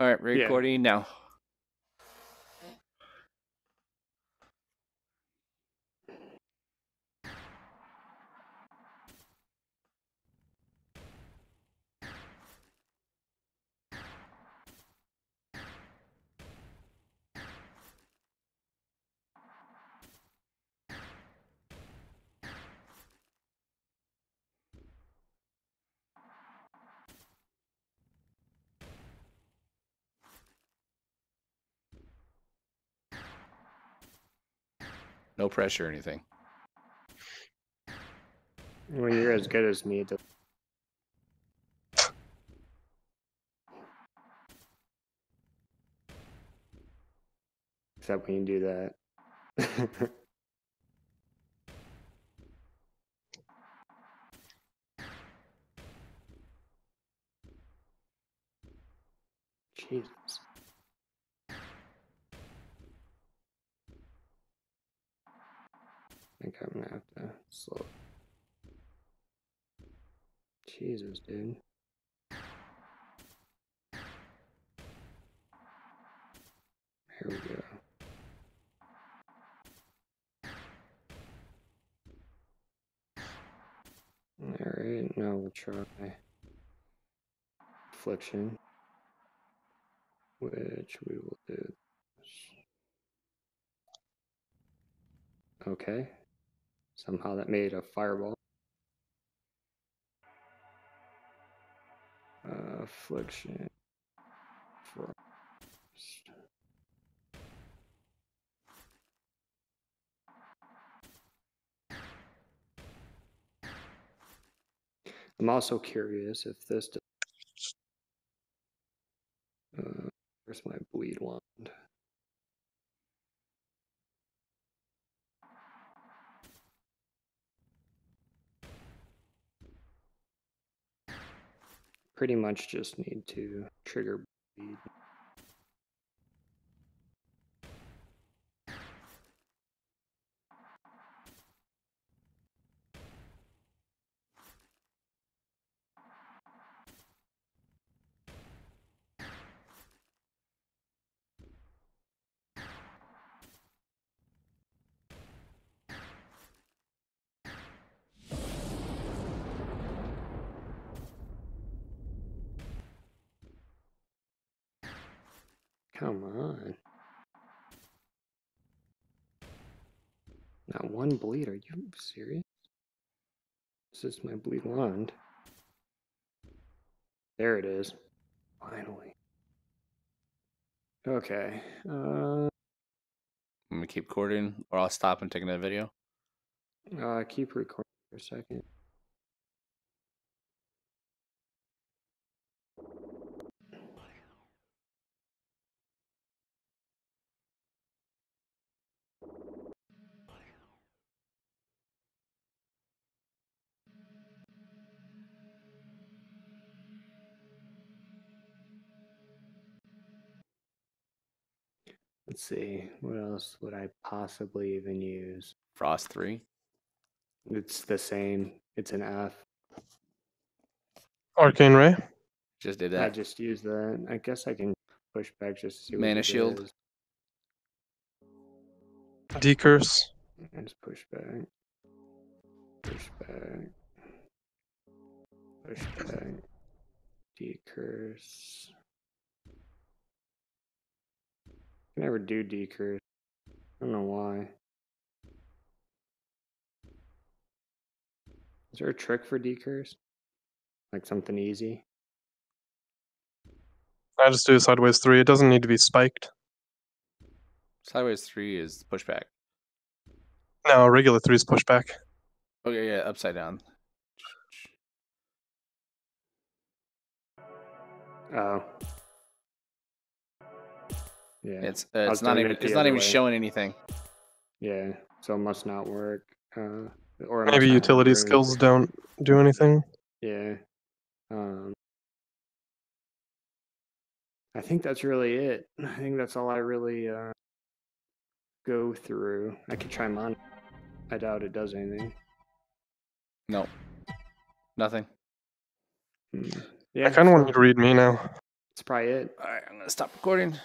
All right, recording now. No pressure or anything. Well, you're as good as me. To... Except when you do that. Jesus. Think I'm gonna have to slow. Jesus, dude. Here we go. Alright, now we'll try affliction, which we will do. Okay. Somehow that made a fireball. Uh, affliction. I'm also curious if this. does- Uh, where's my bleed wand? Pretty much just need to trigger bleed. Come on. Not one bleed. Are you serious? This is my bleed wand. There it is. Finally. Okay. Uh, I'm gonna keep recording, or I'll stop and take another video. uh keep recording for a second. Let's see. What else would I possibly even use? Frost three. It's the same. It's an F. Arcane Ray. Just did that. I just use that. I guess I can push back just to see what Mana shield. is. Decurse. And just push back. Push back. Push back. Decurse. I never do decurse. I don't know why. Is there a trick for decurse? Like something easy? I just do sideways three. It doesn't need to be spiked. Sideways three is pushback. No, regular three is pushback. Okay, yeah, upside down. Oh. Yeah. It's uh, it's not even it it's not even way. showing anything. Yeah. So it must not work. Uh, or Maybe utility room. skills don't do anything. Yeah. Um, I think that's really it. I think that's all I really uh, go through. I could try mon. I doubt it does anything. No, nothing. Hmm. I kind of want you to read me now. That's probably it. All right, I'm gonna stop recording.